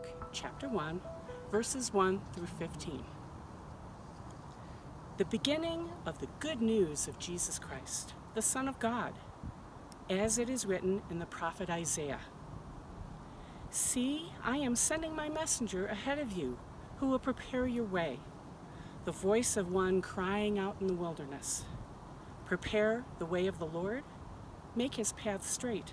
Mark chapter 1, verses 1 through 15. The beginning of the good news of Jesus Christ, the Son of God, as it is written in the prophet Isaiah. See, I am sending my messenger ahead of you, who will prepare your way, the voice of one crying out in the wilderness. Prepare the way of the Lord, make his path straight.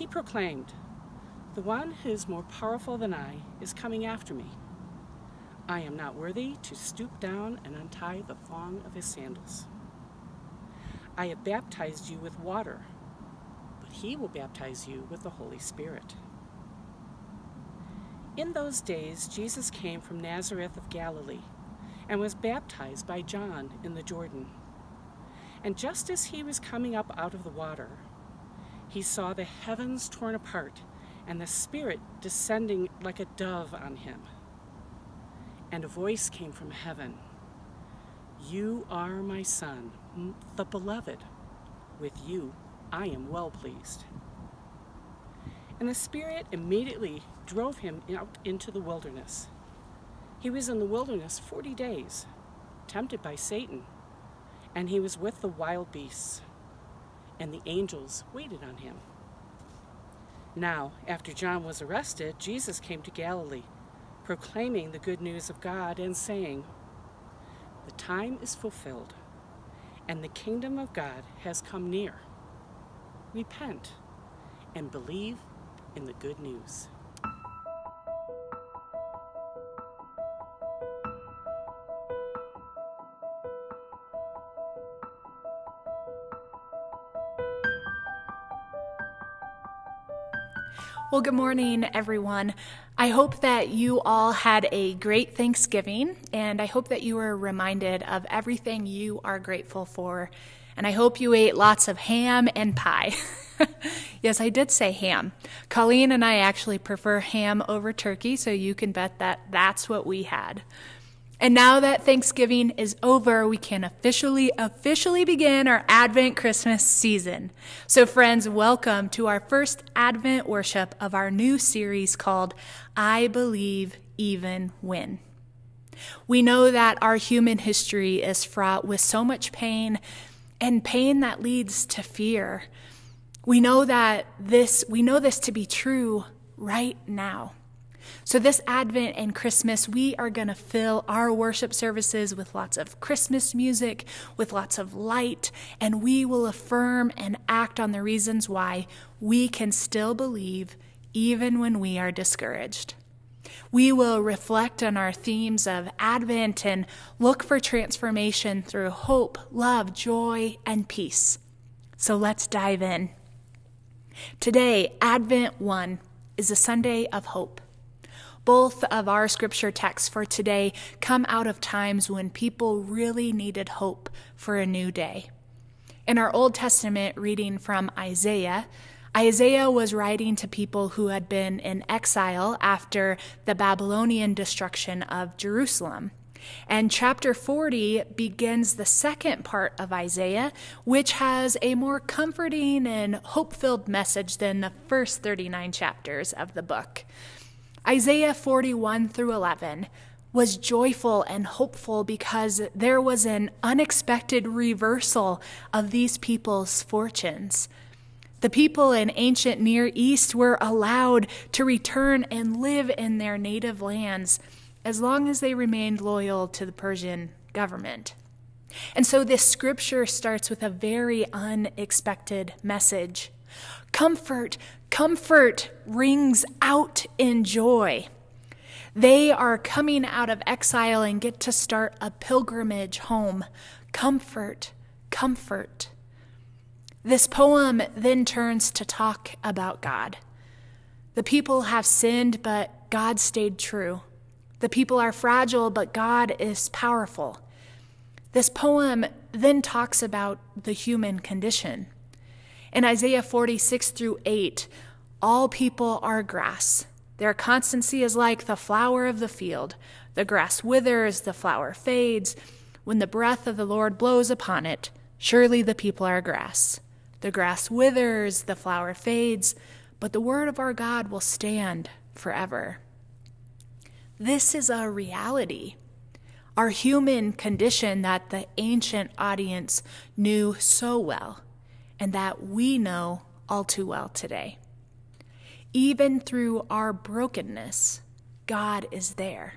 He proclaimed, The one who is more powerful than I is coming after me. I am not worthy to stoop down and untie the thong of his sandals. I have baptized you with water, but he will baptize you with the Holy Spirit. In those days, Jesus came from Nazareth of Galilee and was baptized by John in the Jordan. And just as he was coming up out of the water, he saw the heavens torn apart and the Spirit descending like a dove on him. And a voice came from heaven You are my Son, the Beloved. With you I am well pleased. And the Spirit immediately drove him out into the wilderness. He was in the wilderness 40 days, tempted by Satan, and he was with the wild beasts and the angels waited on him. Now, after John was arrested, Jesus came to Galilee, proclaiming the good news of God and saying, The time is fulfilled, and the kingdom of God has come near. Repent and believe in the good news. Well, good morning, everyone. I hope that you all had a great Thanksgiving, and I hope that you were reminded of everything you are grateful for. And I hope you ate lots of ham and pie. yes, I did say ham. Colleen and I actually prefer ham over turkey, so you can bet that that's what we had. And now that Thanksgiving is over, we can officially, officially begin our Advent Christmas season. So friends, welcome to our first Advent worship of our new series called I Believe Even When. We know that our human history is fraught with so much pain and pain that leads to fear. We know that this, we know this to be true right now. So, this Advent and Christmas, we are going to fill our worship services with lots of Christmas music, with lots of light, and we will affirm and act on the reasons why we can still believe even when we are discouraged. We will reflect on our themes of Advent and look for transformation through hope, love, joy, and peace. So let's dive in. Today, Advent 1 is a Sunday of hope. Both of our scripture texts for today come out of times when people really needed hope for a new day. In our Old Testament reading from Isaiah, Isaiah was writing to people who had been in exile after the Babylonian destruction of Jerusalem. And chapter 40 begins the second part of Isaiah, which has a more comforting and hope filled message than the first 39 chapters of the book. Isaiah 41 through 11 was joyful and hopeful because there was an unexpected reversal of these people's fortunes. The people in ancient Near East were allowed to return and live in their native lands as long as they remained loyal to the Persian government. And so this scripture starts with a very unexpected message. Comfort, comfort rings out in joy. They are coming out of exile and get to start a pilgrimage home. Comfort, comfort. This poem then turns to talk about God. The people have sinned, but God stayed true. The people are fragile, but God is powerful. This poem then talks about the human condition. In Isaiah 46 through 8, all people are grass. Their constancy is like the flower of the field. The grass withers, the flower fades. When the breath of the Lord blows upon it, surely the people are grass. The grass withers, the flower fades, but the word of our God will stand forever. This is a reality, our human condition that the ancient audience knew so well and that we know all too well today. Even through our brokenness, God is there.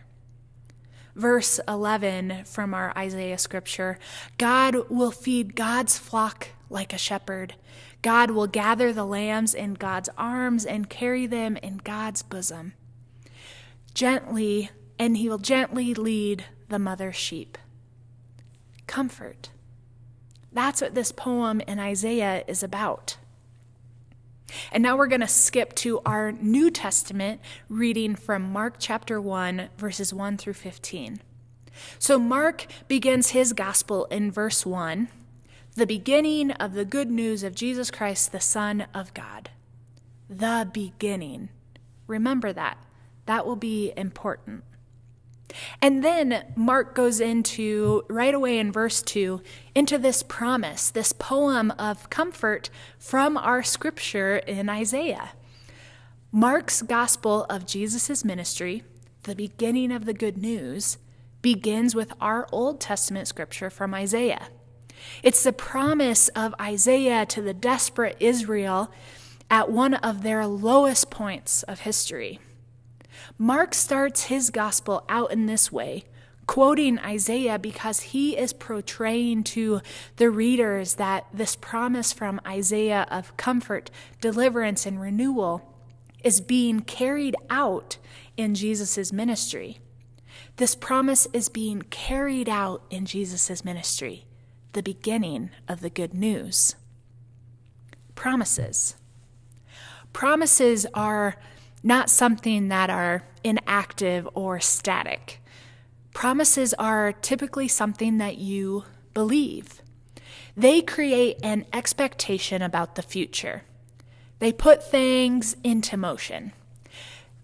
Verse 11 from our Isaiah scripture God will feed God's flock like a shepherd. God will gather the lambs in God's arms and carry them in God's bosom. Gently, and he will gently lead the mother sheep. Comfort. That's what this poem in Isaiah is about. And now we're going to skip to our New Testament reading from Mark chapter 1, verses 1 through 15. So Mark begins his gospel in verse 1 the beginning of the good news of Jesus Christ, the Son of God. The beginning. Remember that. That will be important. And then Mark goes into, right away in verse 2, into this promise, this poem of comfort from our scripture in Isaiah. Mark's gospel of Jesus' ministry, the beginning of the good news, begins with our Old Testament scripture from Isaiah. It's the promise of Isaiah to the desperate Israel at one of their lowest points of history. Mark starts his gospel out in this way, quoting Isaiah because he is portraying to the readers that this promise from Isaiah of comfort, deliverance, and renewal is being carried out in Jesus' ministry. This promise is being carried out in Jesus' ministry, the beginning of the good news. Promises. Promises are not something that are inactive or static. Promises are typically something that you believe. They create an expectation about the future. They put things into motion.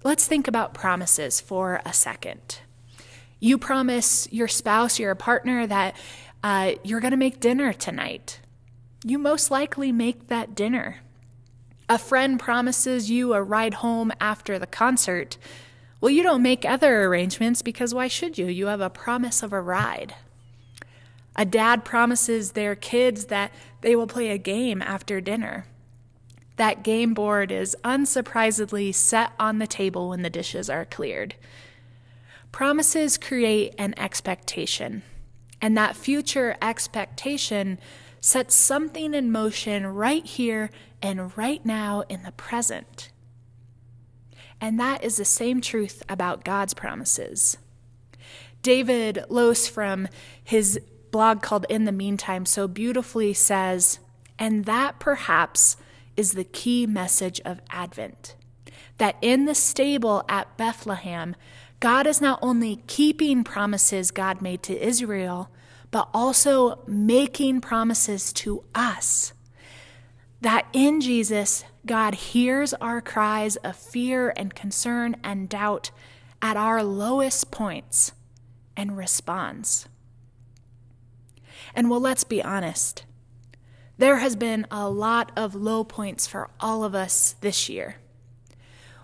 Let's think about promises for a second. You promise your spouse, your partner, that uh, you're going to make dinner tonight. You most likely make that dinner. A friend promises you a ride home after the concert. Well, you don't make other arrangements because why should you? You have a promise of a ride. A dad promises their kids that they will play a game after dinner. That game board is unsurprisingly set on the table when the dishes are cleared. Promises create an expectation, and that future expectation sets something in motion right here and right now in the present. And that is the same truth about God's promises. David Lose from his blog called In the Meantime so beautifully says, and that perhaps is the key message of Advent. That in the stable at Bethlehem, God is not only keeping promises God made to Israel, but also making promises to us. That in Jesus, God hears our cries of fear and concern and doubt at our lowest points and responds. And well, let's be honest. There has been a lot of low points for all of us this year.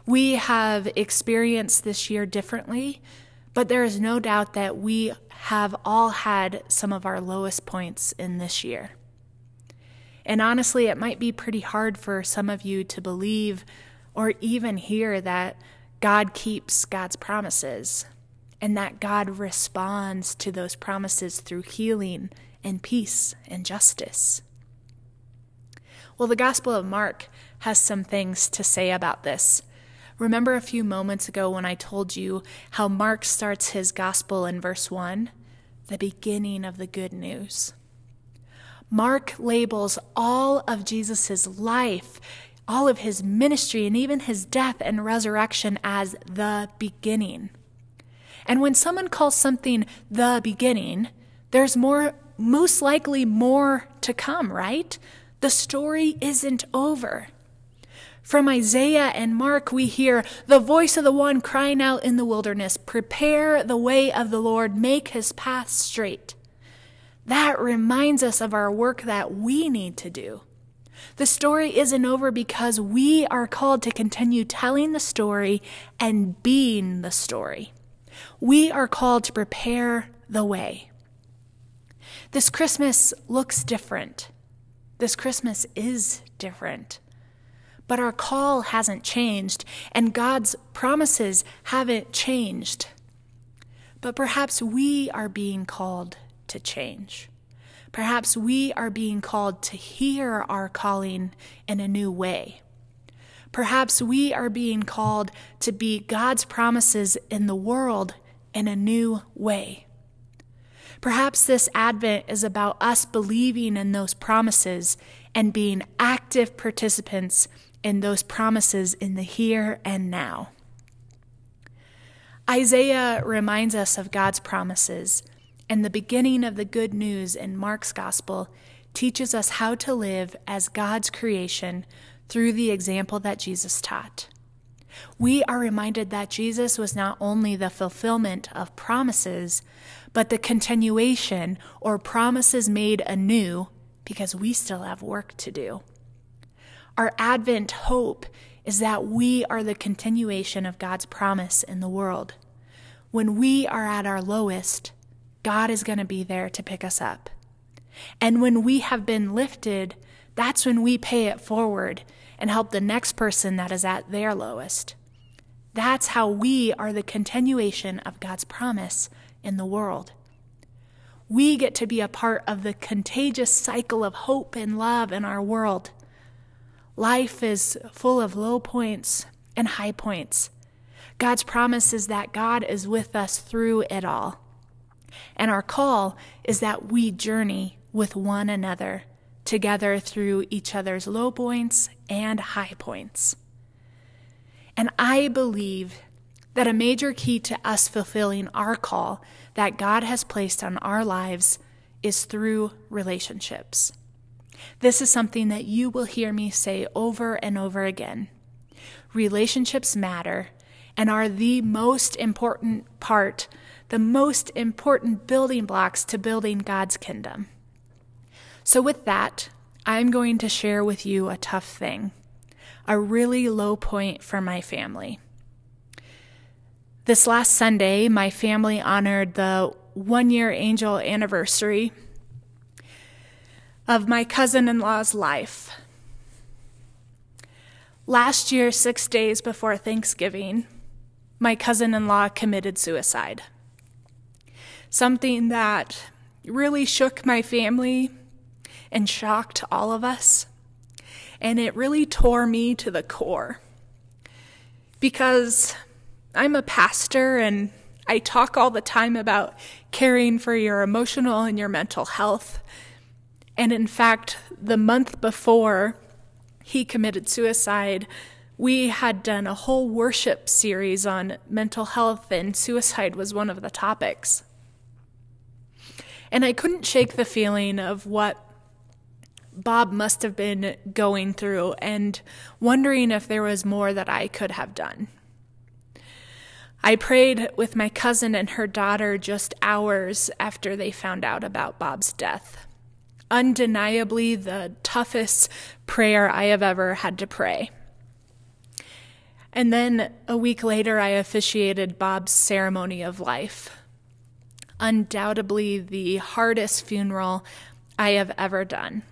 We have experienced this year differently, but there is no doubt that we have all had some of our lowest points in this year. And honestly, it might be pretty hard for some of you to believe or even hear that God keeps God's promises and that God responds to those promises through healing and peace and justice. Well, the Gospel of Mark has some things to say about this. Remember a few moments ago when I told you how Mark starts his Gospel in verse 1? The beginning of the good news. Mark labels all of Jesus' life, all of his ministry and even his death and resurrection as the beginning. And when someone calls something the beginning, there's more, most likely more to come, right? The story isn't over. From Isaiah and Mark, we hear the voice of the one crying out in the wilderness, Prepare the way of the Lord, make his path straight. That reminds us of our work that we need to do. The story isn't over because we are called to continue telling the story and being the story. We are called to prepare the way. This Christmas looks different. This Christmas is different. But our call hasn't changed, and God's promises haven't changed. But perhaps we are being called to change. Perhaps we are being called to hear our calling in a new way. Perhaps we are being called to be God's promises in the world in a new way. Perhaps this Advent is about us believing in those promises and being active participants in those promises in the here and now. Isaiah reminds us of God's promises and the beginning of the good news in Mark's gospel teaches us how to live as God's creation through the example that Jesus taught. We are reminded that Jesus was not only the fulfillment of promises, but the continuation or promises made anew because we still have work to do. Our Advent hope is that we are the continuation of God's promise in the world. When we are at our lowest, God is going to be there to pick us up. And when we have been lifted, that's when we pay it forward and help the next person that is at their lowest. That's how we are the continuation of God's promise in the world. We get to be a part of the contagious cycle of hope and love in our world. Life is full of low points and high points. God's promise is that God is with us through it all. And our call is that we journey with one another together through each other's low points and high points. And I believe that a major key to us fulfilling our call that God has placed on our lives is through relationships. This is something that you will hear me say over and over again. Relationships matter and are the most important part the most important building blocks to building God's kingdom. So, with that, I'm going to share with you a tough thing, a really low point for my family. This last Sunday, my family honored the one year angel anniversary of my cousin in law's life. Last year, six days before Thanksgiving, my cousin in law committed suicide something that really shook my family and shocked all of us. And it really tore me to the core because I'm a pastor and I talk all the time about caring for your emotional and your mental health. And in fact, the month before he committed suicide, we had done a whole worship series on mental health, and suicide was one of the topics. And I couldn't shake the feeling of what Bob must have been going through and wondering if there was more that I could have done. I prayed with my cousin and her daughter just hours after they found out about Bob's death. Undeniably, the toughest prayer I have ever had to pray. And then a week later, I officiated Bob's ceremony of life undoubtedly the hardest funeral I have ever done.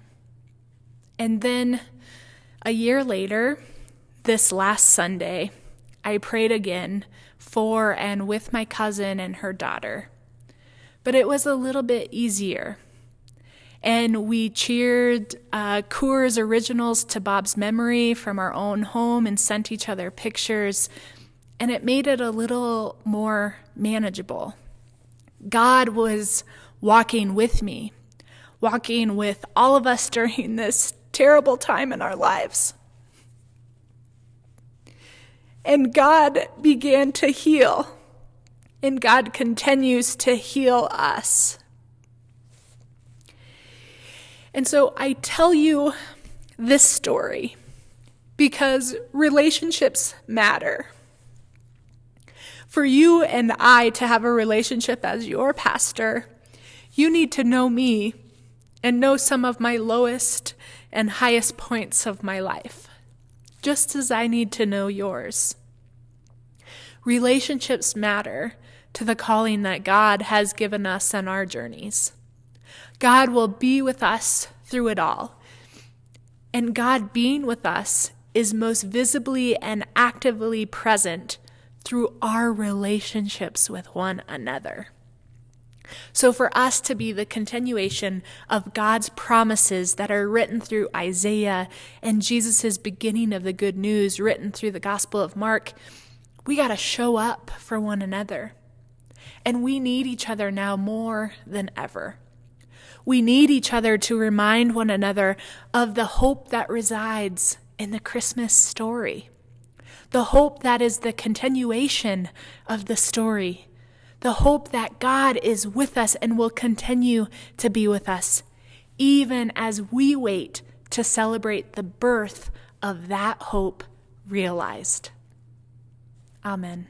And then a year later, this last Sunday, I prayed again for and with my cousin and her daughter. But it was a little bit easier. And we cheered uh, Coors Originals to Bob's memory from our own home and sent each other pictures. And it made it a little more manageable. God was walking with me, walking with all of us during this terrible time in our lives. And God began to heal. And God continues to heal us. And so I tell you this story because relationships matter. For you and I to have a relationship as your pastor, you need to know me and know some of my lowest and highest points of my life, just as I need to know yours. Relationships matter to the calling that God has given us on our journeys. God will be with us through it all. And God being with us is most visibly and actively present through our relationships with one another. So, for us to be the continuation of God's promises that are written through Isaiah and Jesus' beginning of the good news written through the Gospel of Mark, we got to show up for one another. And we need each other now more than ever. We need each other to remind one another of the hope that resides in the Christmas story, the hope that is the continuation of the story the hope that God is with us and will continue to be with us, even as we wait to celebrate the birth of that hope realized. Amen.